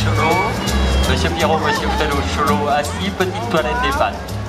Cholot. Monsieur Pierrot, Monsieur Frélo Cholot assis, petite toilette des pannes.